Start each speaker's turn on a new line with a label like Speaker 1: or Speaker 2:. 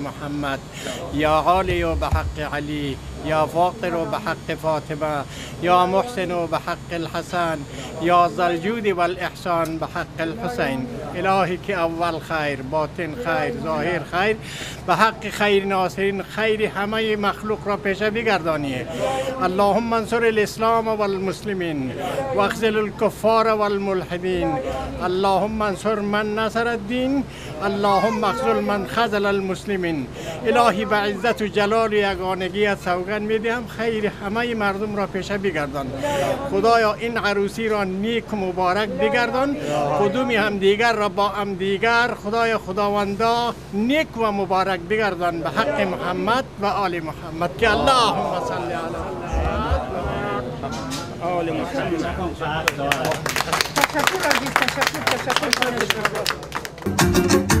Speaker 1: محمد. یا عالی و به حق علی یا فاقر و به حق فاطمة یا محسن و به حق الحسن یا زلجود و الاحسان به حق الحسین الهی که أول خیر باطن خیر ظاهر خیر به حق خیر ناصرین خیر همه مخلوق را پیشه بگردانی اللهم انصر الإسلام و المسلمین و اخزل الكفار و الملحدین اللهم انصر من نصر الدین اللهم اخزل من خزل المسلمین الهی به عزت و جلال و یگانگیت سوگن می‌دهم. خیر همه مردم را پیشه بگردان. خدایا این عروسی را نیک و مبارک بگردان. کدومی هم دیگر را با هم دیگر خدای خداوندا نیک و مبارک بگردان به حق محمد و آل محمد. که اللهم صل علی آل محمد.
Speaker 2: تشکر تشکر تشکر.